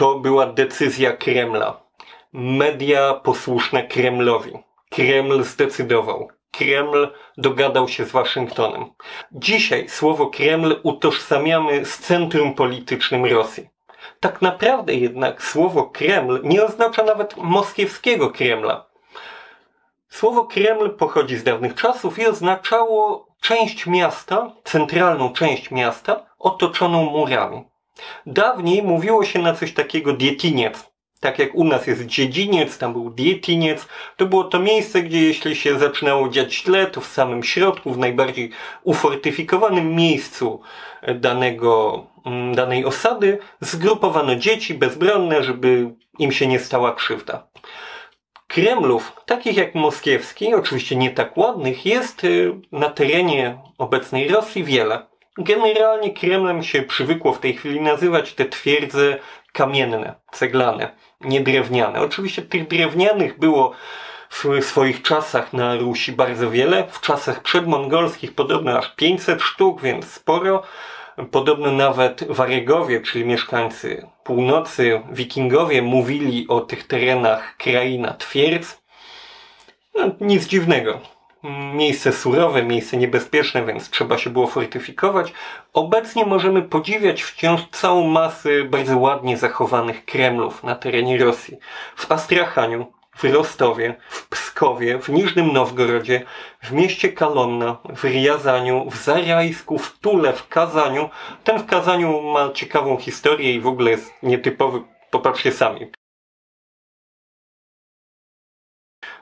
to była decyzja Kremla. Media posłuszne Kremlowi. Kreml zdecydował. Kreml dogadał się z Waszyngtonem. Dzisiaj słowo Kreml utożsamiamy z centrum politycznym Rosji. Tak naprawdę jednak słowo Kreml nie oznacza nawet moskiewskiego Kremla. Słowo Kreml pochodzi z dawnych czasów i oznaczało część miasta, centralną część miasta, otoczoną murami. Dawniej mówiło się na coś takiego dietiniec. Tak jak u nas jest dziedziniec, tam był dietiniec, to było to miejsce, gdzie jeśli się zaczynało dziać źle, to w samym środku, w najbardziej ufortyfikowanym miejscu danego, mm, danej osady zgrupowano dzieci bezbronne, żeby im się nie stała krzywda. Kremlów, takich jak moskiewski, oczywiście nie tak ładnych, jest y, na terenie obecnej Rosji wiele. Generalnie Kremlem się przywykło w tej chwili nazywać te twierdze kamienne, ceglane, nie drewniane. Oczywiście tych drewnianych było w swoich czasach na Rusi bardzo wiele. W czasach przedmongolskich podobno aż 500 sztuk, więc sporo. Podobno nawet Waregowie, czyli mieszkańcy północy, wikingowie, mówili o tych terenach kraina twierdz. No, nic dziwnego. Miejsce surowe, miejsce niebezpieczne, więc trzeba się było fortyfikować. Obecnie możemy podziwiać wciąż całą masę bardzo ładnie zachowanych Kremlów na terenie Rosji. W Astrachaniu, w Rostowie, w Pskowie, w Niżnym Nowgorodzie, w mieście Kalonna, w Riazaniu, w Zarajsku, w Tule, w Kazaniu. Ten w Kazaniu ma ciekawą historię i w ogóle jest nietypowy. Popatrzcie sami.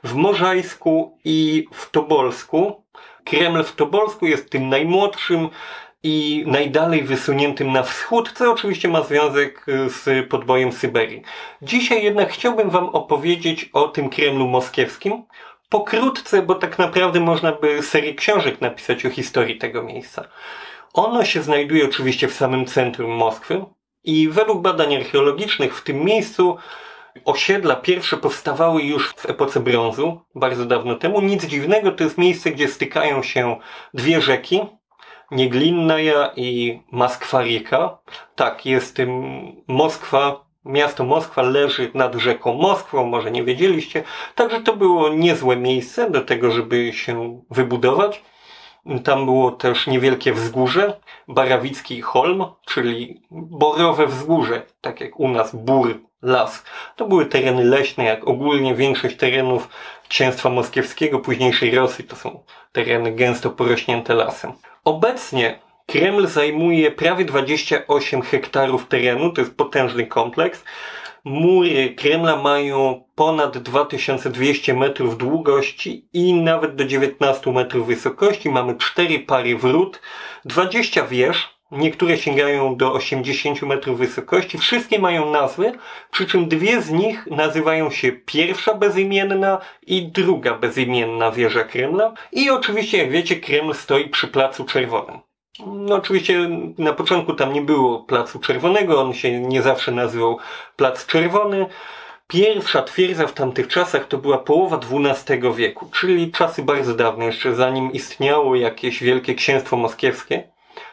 W Morzajsku i w Tobolsku. Kreml w Tobolsku jest tym najmłodszym i najdalej wysuniętym na wschód, co oczywiście ma związek z podbojem Syberii. Dzisiaj jednak chciałbym Wam opowiedzieć o tym Kremlu moskiewskim. Pokrótce, bo tak naprawdę można by serię książek napisać o historii tego miejsca. Ono się znajduje oczywiście w samym centrum Moskwy i według badań archeologicznych w tym miejscu osiedla pierwsze powstawały już w epoce brązu, bardzo dawno temu. Nic dziwnego, to jest miejsce, gdzie stykają się dwie rzeki, Nieglinnaja i Moskwa-Rieka. Tak, jest tym Moskwa, miasto Moskwa leży nad rzeką Moskwą, może nie wiedzieliście. Także to było niezłe miejsce do tego, żeby się wybudować. Tam było też niewielkie wzgórze, Barawicki Holm, czyli borowe wzgórze, tak jak u nas bór, las. To były tereny leśne, jak ogólnie większość terenów księstwa moskiewskiego, późniejszej Rosji, to są tereny gęsto porośnięte lasem. Obecnie Kreml zajmuje prawie 28 hektarów terenu, to jest potężny kompleks. Mury Kremla mają ponad 2200 metrów długości i nawet do 19 metrów wysokości. Mamy cztery pary wrót, 20 wież, niektóre sięgają do 80 metrów wysokości. Wszystkie mają nazwy, przy czym dwie z nich nazywają się pierwsza bezimienna i druga bezimienna wieża Kremla. I oczywiście, jak wiecie, Kreml stoi przy Placu Czerwonym. No oczywiście na początku tam nie było Placu Czerwonego, on się nie zawsze nazywał Plac Czerwony. Pierwsza twierdza w tamtych czasach to była połowa XII wieku, czyli czasy bardzo dawne, jeszcze zanim istniało jakieś wielkie księstwo moskiewskie.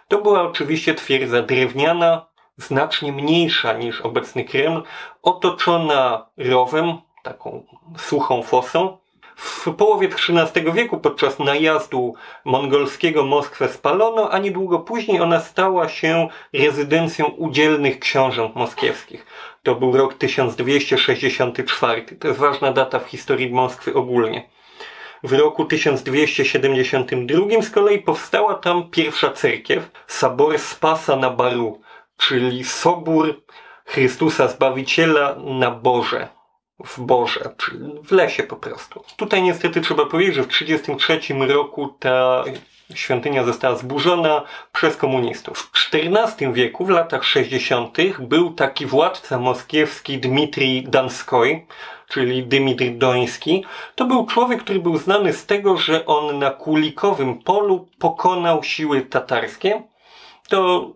To była oczywiście twierdza drewniana, znacznie mniejsza niż obecny Kreml, otoczona rowem, taką suchą fosą, w połowie XIII wieku podczas najazdu mongolskiego Moskwę spalono, a niedługo później ona stała się rezydencją udzielnych książąt moskiewskich. To był rok 1264. To jest ważna data w historii Moskwy ogólnie. W roku 1272 z kolei powstała tam pierwsza cerkiew, Sabor Spasa na Baru, czyli Sobór Chrystusa Zbawiciela na Boże w Boże, czyli w lesie po prostu. Tutaj niestety trzeba powiedzieć, że w 1933 roku ta świątynia została zburzona przez komunistów. W XIV wieku, w latach 60., był taki władca moskiewski Dmitrij Danskoj, czyli Dymitr Doński. To był człowiek, który był znany z tego, że on na Kulikowym polu pokonał siły tatarskie to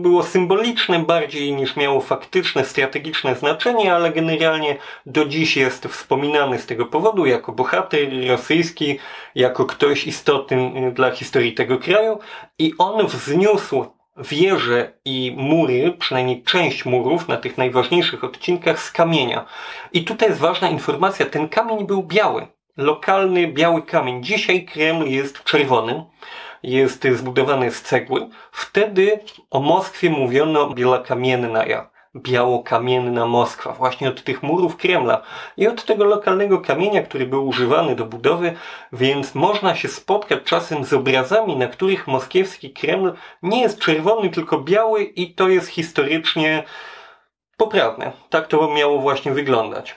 było symboliczne bardziej niż miało faktyczne, strategiczne znaczenie, ale generalnie do dziś jest wspominany z tego powodu jako bohater rosyjski, jako ktoś istotny dla historii tego kraju i on wzniósł wieże i mury, przynajmniej część murów na tych najważniejszych odcinkach z kamienia. I tutaj jest ważna informacja, ten kamień był biały. Lokalny biały kamień. Dzisiaj Kreml jest czerwony, jest zbudowany z cegły. Wtedy o Moskwie mówiono biela kamienna biało-kamienna Moskwa, właśnie od tych murów Kremla i od tego lokalnego kamienia, który był używany do budowy, więc można się spotkać czasem z obrazami, na których moskiewski Kreml nie jest czerwony, tylko biały i to jest historycznie poprawne. Tak to miało właśnie wyglądać.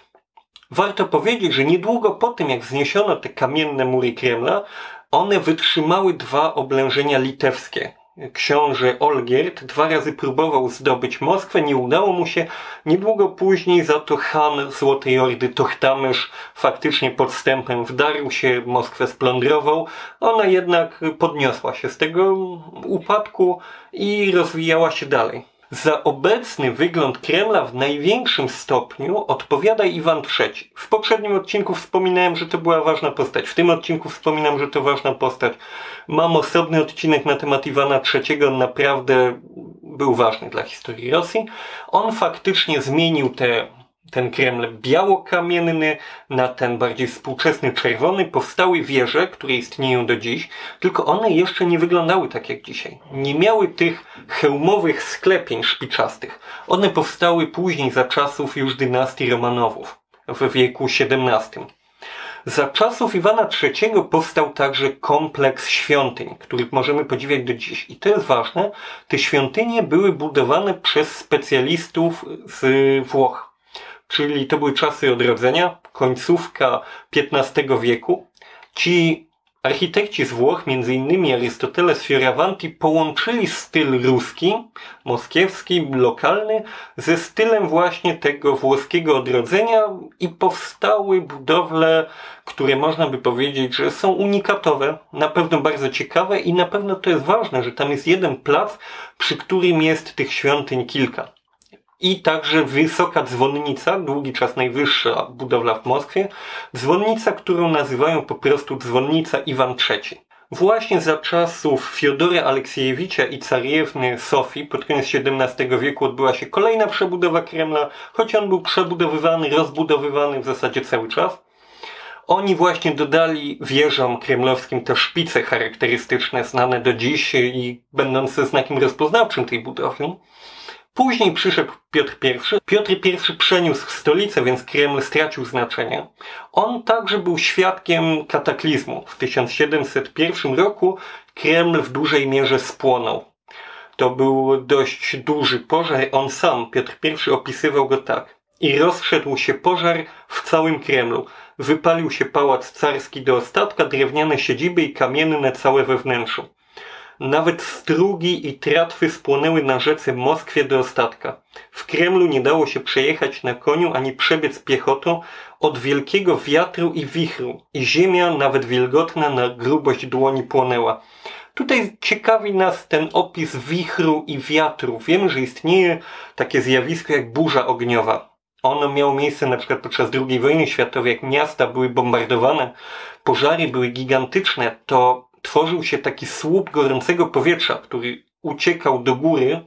Warto powiedzieć, że niedługo po tym, jak wzniesiono te kamienne mury Kremla, one wytrzymały dwa oblężenia litewskie, książę Olgierd dwa razy próbował zdobyć Moskwę, nie udało mu się. Niedługo później za to Han Złotej Ordy Tochtamysz faktycznie podstępem wdarł się, Moskwę splądrował. Ona jednak podniosła się z tego upadku i rozwijała się dalej. Za obecny wygląd Kremla w największym stopniu odpowiada Iwan III. W poprzednim odcinku wspominałem, że to była ważna postać. W tym odcinku wspominam, że to ważna postać. Mam osobny odcinek na temat Iwana III. On naprawdę był ważny dla historii Rosji. On faktycznie zmienił te ten Kreml białokamienny na ten bardziej współczesny czerwony powstały wieże, które istnieją do dziś, tylko one jeszcze nie wyglądały tak jak dzisiaj. Nie miały tych hełmowych sklepień szpiczastych. One powstały później za czasów już dynastii Romanowów w wieku XVII. Za czasów Iwana III powstał także kompleks świątyń, których możemy podziwiać do dziś. I to jest ważne, te świątynie były budowane przez specjalistów z Włoch czyli to były czasy odrodzenia, końcówka XV wieku. Ci architekci z Włoch, innymi Arystoteles Fioravanti, połączyli styl ruski, moskiewski, lokalny, ze stylem właśnie tego włoskiego odrodzenia i powstały budowle, które można by powiedzieć, że są unikatowe, na pewno bardzo ciekawe i na pewno to jest ważne, że tam jest jeden plac, przy którym jest tych świątyń kilka i także wysoka dzwonnica, długi czas najwyższa budowla w Moskwie, dzwonnica, którą nazywają po prostu dzwonnica Iwan III. Właśnie za czasów Fiodora Aleksiejewicza i cariewny Sofii pod koniec XVII wieku odbyła się kolejna przebudowa Kremla, choć on był przebudowywany, rozbudowywany w zasadzie cały czas. Oni właśnie dodali wieżom kremlowskim te szpice charakterystyczne, znane do dziś i będące znakiem rozpoznawczym tej budowli. Później przyszedł Piotr I. Piotr I przeniósł stolicę, więc Kreml stracił znaczenie. On także był świadkiem kataklizmu. W 1701 roku Kreml w dużej mierze spłonął. To był dość duży pożar. On sam, Piotr I, opisywał go tak. I rozszedł się pożar w całym Kremlu. Wypalił się pałac carski do ostatka, drewniane siedziby i kamienne całe we wnętrzu. Nawet strugi i tratwy spłonęły na rzece Moskwie do ostatka. W Kremlu nie dało się przejechać na koniu ani przebiec piechotą od wielkiego wiatru i wichru i ziemia, nawet wilgotna, na grubość dłoni płonęła. Tutaj ciekawi nas ten opis wichru i wiatru. Wiemy, że istnieje takie zjawisko jak burza ogniowa. Ono miało miejsce na przykład podczas II wojny światowej, jak miasta były bombardowane, pożary były gigantyczne, to tworzył się taki słup gorącego powietrza, który uciekał do góry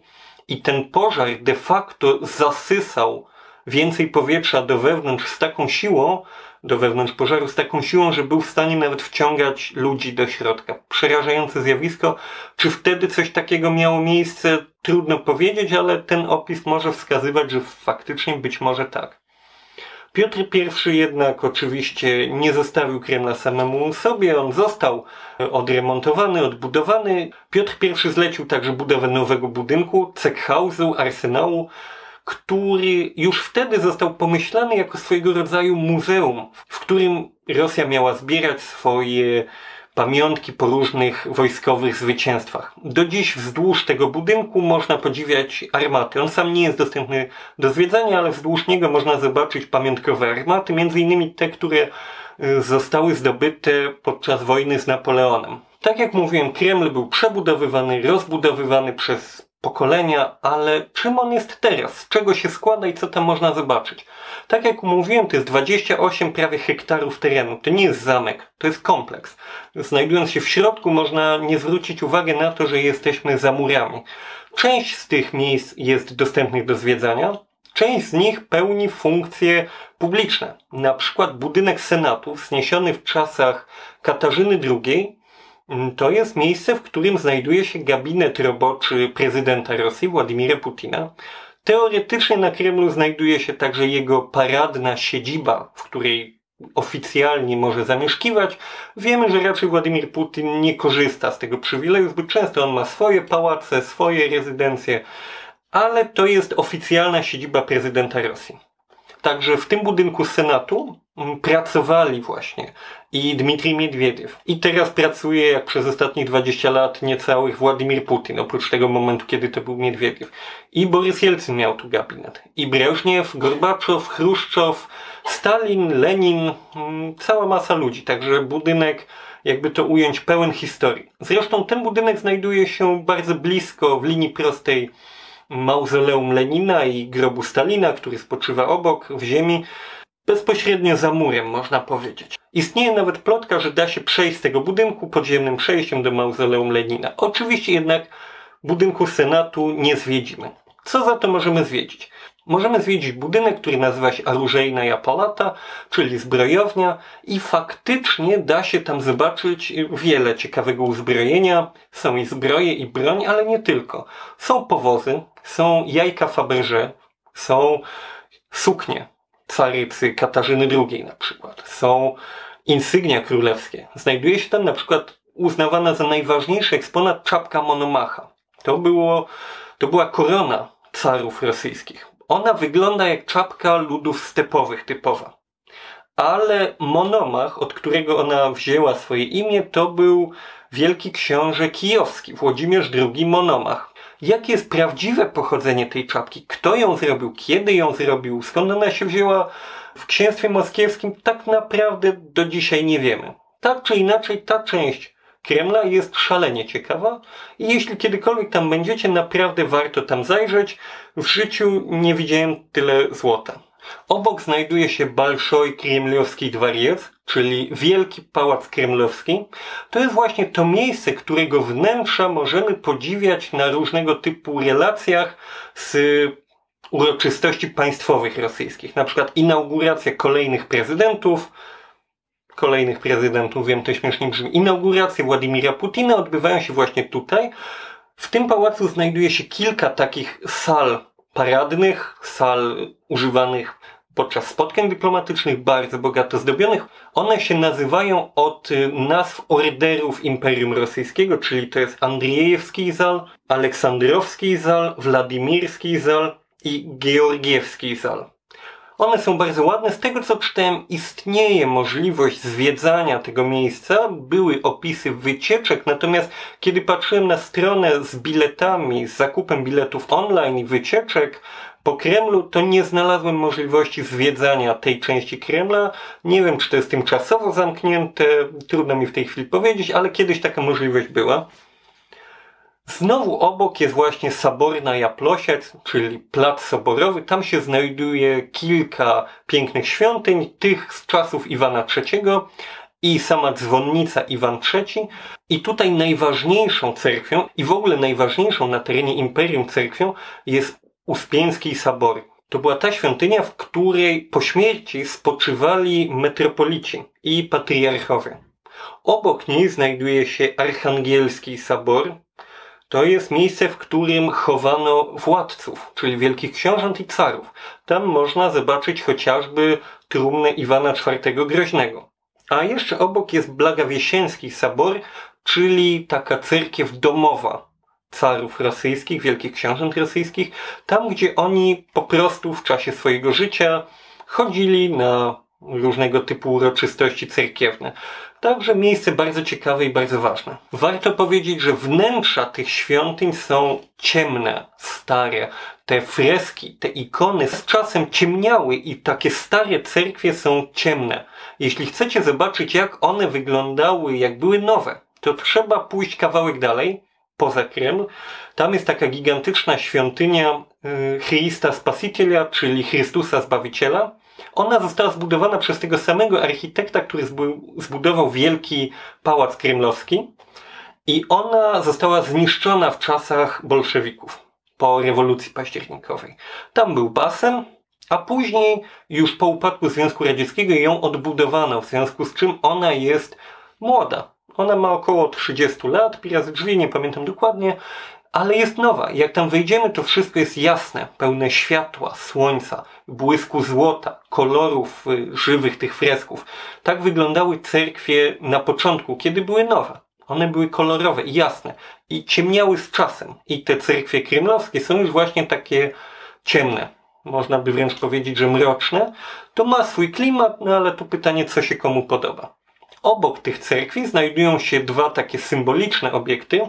i ten pożar de facto zasysał więcej powietrza do wewnątrz z taką siłą, do wewnątrz pożaru z taką siłą, że był w stanie nawet wciągać ludzi do środka. Przerażające zjawisko. Czy wtedy coś takiego miało miejsce? Trudno powiedzieć, ale ten opis może wskazywać, że faktycznie być może tak. Piotr I jednak oczywiście nie zostawił Kremla samemu sobie, on został odremontowany, odbudowany. Piotr I zlecił także budowę nowego budynku, Ceckhausu, arsenału, który już wtedy został pomyślany jako swojego rodzaju muzeum, w którym Rosja miała zbierać swoje pamiątki po różnych wojskowych zwycięstwach. Do dziś wzdłuż tego budynku można podziwiać armaty. On sam nie jest dostępny do zwiedzania, ale wzdłuż niego można zobaczyć pamiątkowe armaty, między innymi te, które y, zostały zdobyte podczas wojny z Napoleonem. Tak jak mówiłem, Kreml był przebudowywany, rozbudowywany przez pokolenia, ale czym on jest teraz? Z czego się składa i co tam można zobaczyć? Tak jak mówiłem, to jest 28 prawie hektarów terenu. To nie jest zamek, to jest kompleks. Znajdując się w środku, można nie zwrócić uwagi na to, że jesteśmy za murami. Część z tych miejsc jest dostępnych do zwiedzania, część z nich pełni funkcje publiczne. Na przykład budynek Senatu, wzniesiony w czasach Katarzyny II, to jest miejsce, w którym znajduje się gabinet roboczy prezydenta Rosji, Władimira Putina. Teoretycznie na Kremlu znajduje się także jego paradna siedziba, w której oficjalnie może zamieszkiwać. Wiemy, że raczej Władimir Putin nie korzysta z tego przywileju zbyt często. On ma swoje pałace, swoje rezydencje, ale to jest oficjalna siedziba prezydenta Rosji. Także w tym budynku Senatu mm, pracowali właśnie i Dmitrij Miedwiediew. I teraz pracuje, jak przez ostatnich 20 lat, niecałych Władimir Putin, oprócz tego momentu, kiedy to był Miedwiediew. I Borys Jelcyn miał tu gabinet. I Breżniew, Gorbaczow, Chruszczow, Stalin, Lenin, mm, cała masa ludzi. Także budynek, jakby to ująć, pełen historii. Zresztą ten budynek znajduje się bardzo blisko, w linii prostej mauzoleum Lenina i grobu Stalina, który spoczywa obok, w ziemi, bezpośrednio za murem, można powiedzieć. Istnieje nawet plotka, że da się przejść z tego budynku podziemnym przejściem do mauzoleum Lenina. Oczywiście jednak budynku Senatu nie zwiedzimy. Co za to możemy zwiedzić? Możemy zwiedzić budynek, który nazywa się Arużejna Palata, czyli zbrojownia i faktycznie da się tam zobaczyć wiele ciekawego uzbrojenia. Są i zbroje i broń, ale nie tylko. Są powozy, są jajka Faberże, są suknie carycy Katarzyny II na przykład, są insygnia królewskie. Znajduje się tam na przykład uznawana za najważniejszy eksponat czapka Monomacha. To było, to była korona carów rosyjskich. Ona wygląda jak czapka ludów stepowych typowa. Ale Monomach, od którego ona wzięła swoje imię, to był wielki książę kijowski, Włodzimierz II Monomach. Jakie jest prawdziwe pochodzenie tej czapki? Kto ją zrobił? Kiedy ją zrobił? Skąd ona się wzięła w księstwie moskiewskim? Tak naprawdę do dzisiaj nie wiemy. Tak czy inaczej, ta część Kremla jest szalenie ciekawa i jeśli kiedykolwiek tam będziecie, naprawdę warto tam zajrzeć. W życiu nie widziałem tyle złota. Obok znajduje się Balszoj Kremlowski Dwariec, czyli Wielki Pałac Kremlowski. To jest właśnie to miejsce, którego wnętrza możemy podziwiać na różnego typu relacjach z uroczystości państwowych rosyjskich, na przykład inauguracja kolejnych prezydentów, kolejnych prezydentów, wiem, to śmiesznie brzmi, inauguracje Władimira Putina odbywają się właśnie tutaj. W tym pałacu znajduje się kilka takich sal paradnych, sal używanych podczas spotkań dyplomatycznych, bardzo bogato zdobionych. One się nazywają od nazw orderów Imperium Rosyjskiego, czyli to jest Andrzejewski Zal, Aleksandrowski Zal, Władimirski Zal i Georgiewski Zal. One są bardzo ładne. Z tego co czytałem, istnieje możliwość zwiedzania tego miejsca. Były opisy wycieczek, natomiast kiedy patrzyłem na stronę z biletami, z zakupem biletów online i wycieczek po Kremlu, to nie znalazłem możliwości zwiedzania tej części Kremla. Nie wiem, czy to jest tymczasowo zamknięte, trudno mi w tej chwili powiedzieć, ale kiedyś taka możliwość była. Znowu obok jest właśnie Saborna Japlosiec, czyli plac soborowy. Tam się znajduje kilka pięknych świątyń, tych z czasów Iwana III i sama dzwonnica Iwan III. I tutaj najważniejszą cerkwią i w ogóle najważniejszą na terenie imperium cerkwią jest Uspieński Sabor. To była ta świątynia, w której po śmierci spoczywali metropolici i patriarchowie. Obok niej znajduje się Archangielski Sabor, to jest miejsce, w którym chowano władców, czyli wielkich książąt i carów. Tam można zobaczyć chociażby trumnę Iwana IV Groźnego. A jeszcze obok jest Blagawiesiński Sabor, czyli taka cerkiew domowa carów rosyjskich, wielkich książąt rosyjskich, tam gdzie oni po prostu w czasie swojego życia chodzili na różnego typu uroczystości cerkiewne. Także miejsce bardzo ciekawe i bardzo ważne. Warto powiedzieć, że wnętrza tych świątyń są ciemne, stare. Te freski, te ikony z czasem ciemniały i takie stare cerkwie są ciemne. Jeśli chcecie zobaczyć, jak one wyglądały, jak były nowe, to trzeba pójść kawałek dalej poza Kreml. Tam jest taka gigantyczna świątynia y, Chrysta Spasitelia, czyli Chrystusa Zbawiciela. Ona została zbudowana przez tego samego architekta, który zbudował wielki pałac kremlowski. I ona została zniszczona w czasach bolszewików po rewolucji październikowej. Tam był basen, a później już po upadku Związku Radzieckiego ją odbudowano, w związku z czym ona jest młoda. Ona ma około 30 lat, pirazy drzwi, nie pamiętam dokładnie, ale jest nowa. Jak tam wejdziemy, to wszystko jest jasne, pełne światła, słońca, błysku złota, kolorów y, żywych tych fresków. Tak wyglądały cerkwie na początku, kiedy były nowe. One były kolorowe i jasne i ciemniały z czasem. I te cerkwie kremlowskie są już właśnie takie ciemne. Można by wręcz powiedzieć, że mroczne. To ma swój klimat, no ale to pytanie, co się komu podoba. Obok tych cerkwi znajdują się dwa takie symboliczne obiekty.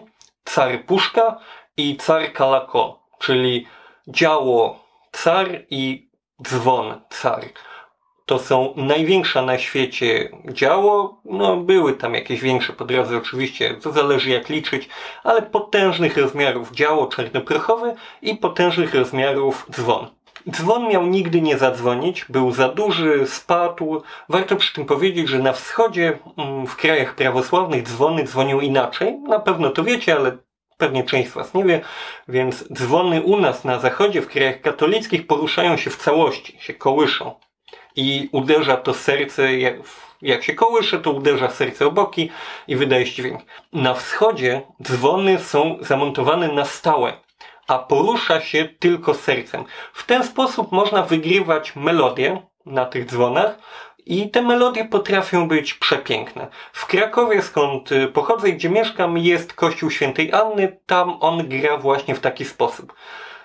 Car Puszka i Car Kalako, czyli działo car i dzwon car to są największa na świecie działo. No, były tam jakieś większe po drodze, oczywiście, to zależy jak liczyć, ale potężnych rozmiarów działo czarnoprochowe i potężnych rozmiarów dzwon. Dzwon miał nigdy nie zadzwonić, był za duży, spadł. Warto przy tym powiedzieć, że na wschodzie, mm, w krajach prawosławnych, dzwony dzwonią inaczej. Na pewno to wiecie, ale pewnie część z Was nie wie, więc dzwony u nas na zachodzie, w krajach katolickich, poruszają się w całości, się kołyszą i uderza to serce, jak, się kołysze, to uderza serce o boki i wydaje dźwięk. Na wschodzie dzwony są zamontowane na stałe, a porusza się tylko sercem. W ten sposób można wygrywać melodię na tych dzwonach, i te melodie potrafią być przepiękne. W Krakowie, skąd pochodzę i gdzie mieszkam, jest kościół świętej Anny. Tam on gra właśnie w taki sposób.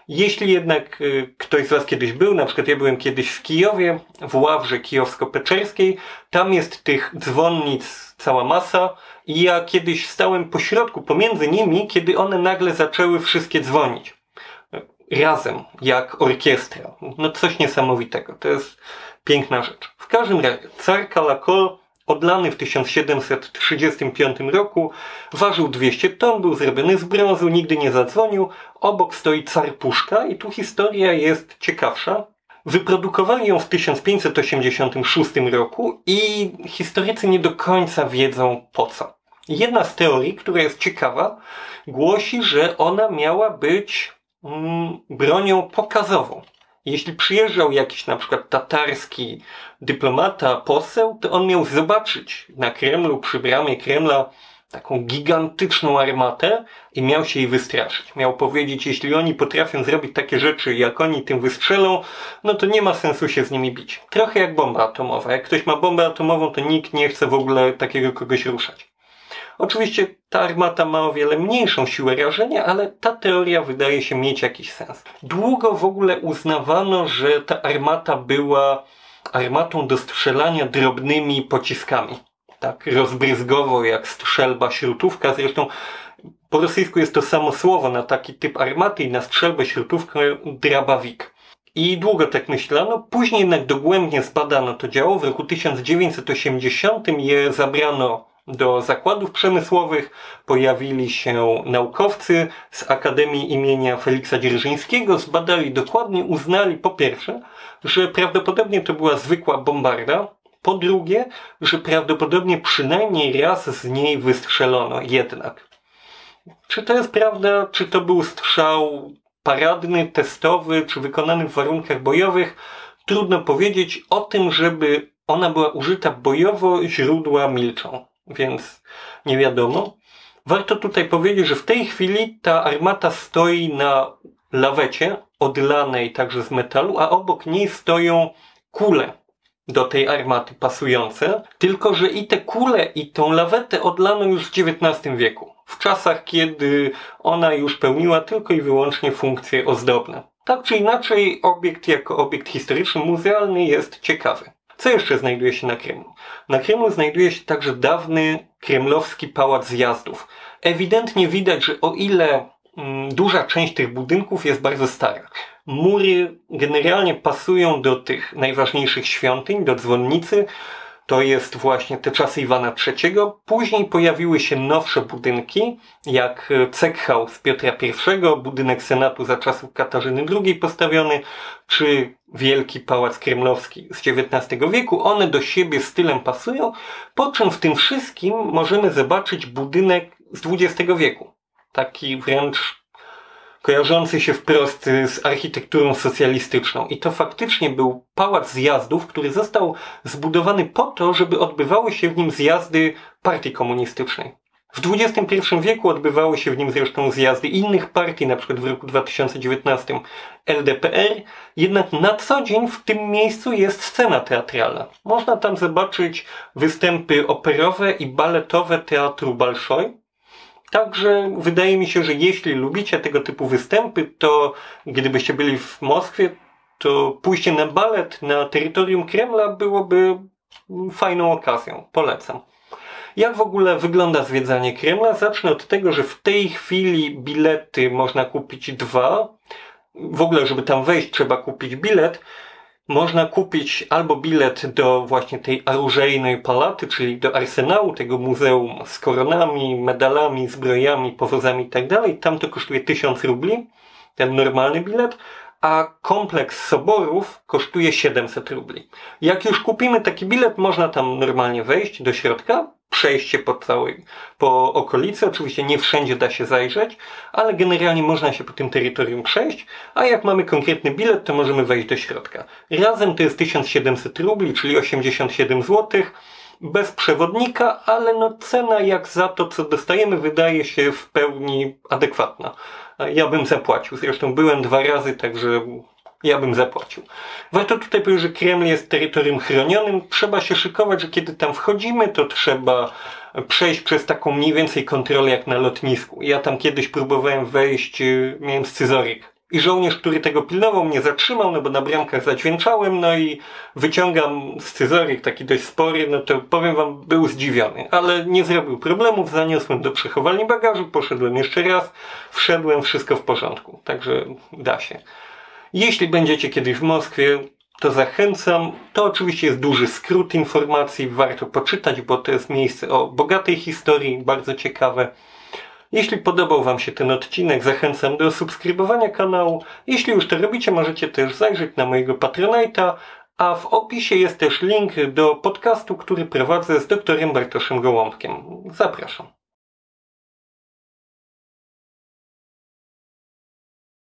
Jeśli jednak y, ktoś z Was kiedyś był, na przykład ja byłem kiedyś w Kijowie, w Ławrze Kijowsko-Peczerskiej, tam jest tych dzwonnic cała masa i ja kiedyś stałem po środku, pomiędzy nimi, kiedy one nagle zaczęły wszystkie dzwonić. Razem, jak orkiestra. No coś niesamowitego. To jest piękna rzecz. W każdym razie, car Kalakol Odlany w 1735 roku, ważył 200 ton, był zrobiony z brązu, nigdy nie zadzwonił. Obok stoi car Puszka i tu historia jest ciekawsza. Wyprodukowali ją w 1586 roku i historycy nie do końca wiedzą po co. Jedna z teorii, która jest ciekawa, głosi, że ona miała być bronią pokazową. Jeśli przyjeżdżał jakiś na przykład tatarski dyplomata, poseł, to on miał zobaczyć na Kremlu, przy bramie Kremla, taką gigantyczną armatę i miał się jej wystraszyć. Miał powiedzieć, jeśli oni potrafią zrobić takie rzeczy, jak oni tym wystrzelą, no to nie ma sensu się z nimi bić. Trochę jak bomba atomowa. Jak ktoś ma bombę atomową, to nikt nie chce w ogóle takiego kogoś ruszać. Oczywiście ta armata ma o wiele mniejszą siłę rażenia, ale ta teoria wydaje się mieć jakiś sens. Długo w ogóle uznawano, że ta armata była armatą do strzelania drobnymi pociskami. Tak rozbryzgowo jak strzelba śrutówka. Zresztą po rosyjsku jest to samo słowo na taki typ armaty i na strzelbę śrutówkę drabawik. I długo tak myślano. Później jednak dogłębnie zbadano to działo. W roku 1980 je zabrano do zakładów przemysłowych pojawili się naukowcy z Akademii imienia Feliksa Dzierżyńskiego, zbadali dokładnie, uznali po pierwsze, że prawdopodobnie to była zwykła bombarda, po drugie, że prawdopodobnie przynajmniej raz z niej wystrzelono jednak. Czy to jest prawda, czy to był strzał paradny, testowy, czy wykonany w warunkach bojowych? Trudno powiedzieć. O tym, żeby ona była użyta bojowo, źródła milczą więc nie wiadomo. Warto tutaj powiedzieć, że w tej chwili ta armata stoi na lawecie odlanej także z metalu, a obok niej stoją kule do tej armaty pasujące, tylko że i te kule i tą lawetę odlano już w XIX wieku, w czasach kiedy ona już pełniła tylko i wyłącznie funkcje ozdobne. Tak czy inaczej, obiekt jako obiekt historyczny muzealny jest ciekawy. Co jeszcze znajduje się na Kremlu? Na Kremlu znajduje się także dawny kremlowski pałac zjazdów. Ewidentnie widać, że o ile mm, duża część tych budynków jest bardzo stara, mury generalnie pasują do tych najważniejszych świątyń, do dzwonnicy, to jest właśnie te czasy Iwana III. Później pojawiły się nowsze budynki, jak Ceckhaus Piotra I, budynek Senatu za czasów Katarzyny II postawiony, czy Wielki Pałac Kremlowski z XIX wieku. One do siebie stylem pasują, po czym w tym wszystkim możemy zobaczyć budynek z XX wieku. Taki wręcz kojarzący się wprost z architekturą socjalistyczną. I to faktycznie był pałac zjazdów, który został zbudowany po to, żeby odbywały się w nim zjazdy partii komunistycznej. W XXI wieku odbywały się w nim zresztą zjazdy innych partii, na przykład w roku 2019 LDPR, jednak na co dzień w tym miejscu jest scena teatralna. Można tam zobaczyć występy operowe i baletowe Teatru Balszoj, Także wydaje mi się, że jeśli lubicie tego typu występy, to gdybyście byli w Moskwie, to pójście na balet na terytorium Kremla byłoby fajną okazją. Polecam. Jak w ogóle wygląda zwiedzanie Kremla? Zacznę od tego, że w tej chwili bilety można kupić dwa. W ogóle, żeby tam wejść, trzeba kupić bilet można kupić albo bilet do właśnie tej arużejnej palaty, czyli do arsenału tego muzeum z koronami, medalami, zbrojami, powozami itd. Tak tam to kosztuje 1000 rubli, ten normalny bilet, a kompleks soborów kosztuje 700 rubli. Jak już kupimy taki bilet, można tam normalnie wejść do środka, przejście po całej, po okolicy. Oczywiście nie wszędzie da się zajrzeć, ale generalnie można się po tym terytorium przejść, a jak mamy konkretny bilet, to możemy wejść do środka. Razem to jest 1700 rubli, czyli 87 zł, bez przewodnika, ale no cena jak za to, co dostajemy, wydaje się w pełni adekwatna. Ja bym zapłacił. Zresztą byłem dwa razy, także ja bym zapłacił. Warto tutaj powiedzieć, że Kreml jest terytorium chronionym. Trzeba się szykować, że kiedy tam wchodzimy, to trzeba przejść przez taką mniej więcej kontrolę jak na lotnisku. Ja tam kiedyś próbowałem wejść, y, miałem scyzoryk. I żołnierz, który tego pilnował, mnie zatrzymał, no bo na bramkach zadźwięczałem, no i wyciągam scyzoryk, taki dość spory, no to powiem wam, był zdziwiony. Ale nie zrobił problemów, zaniosłem do przechowalni bagażu, poszedłem jeszcze raz, wszedłem, wszystko w porządku. Także da się. Jeśli będziecie kiedyś w Moskwie, to zachęcam. To oczywiście jest duży skrót informacji, warto poczytać, bo to jest miejsce o bogatej historii, bardzo ciekawe. Jeśli podobał Wam się ten odcinek, zachęcam do subskrybowania kanału. Jeśli już to robicie, możecie też zajrzeć na mojego Patronite'a, a w opisie jest też link do podcastu, który prowadzę z doktorem Bartoszem Gołąbkiem. Zapraszam.